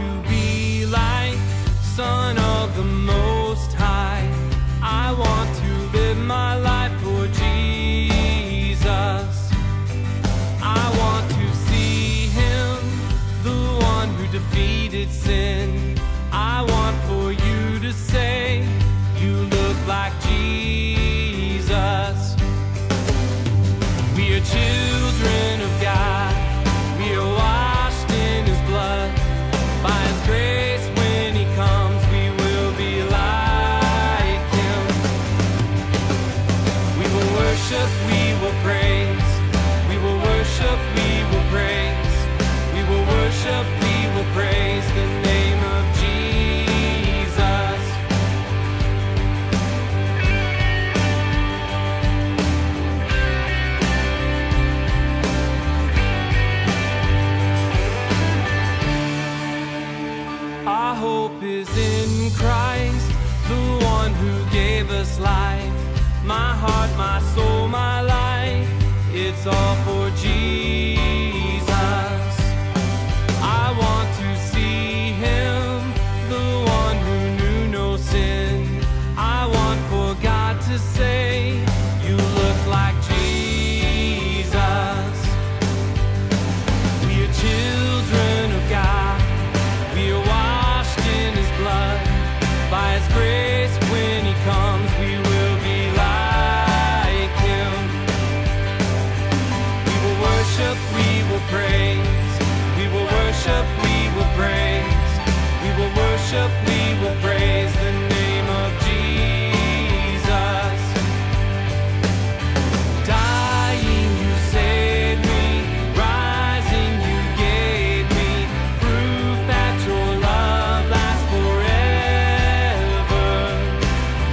to be like Son of the Most High. I want to live my life for Jesus. I want to see Him, the one who defeated sin. I want for you to say, You look like Jesus. We are children. My heart, my soul, my life, it's all for Jesus. I want to see him, the one who knew no sin. I want for God to say, You look like Jesus. We are children of God. We are washed in His blood. By His grace, will praise. We will worship, we will praise. We will worship, we will praise the name of Jesus. Dying, you saved me. Rising, you gave me proof that your love lasts forever.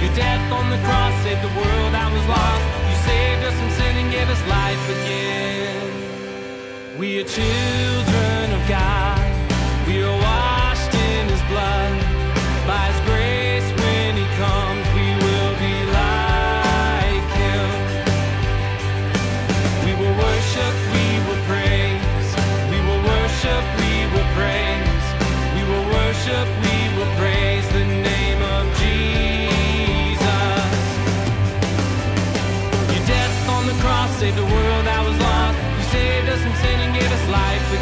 Your death on the cross saved the world that was lost. You saved us from sin and gave us life again. We are children of God.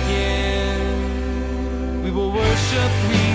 Again. We will worship, we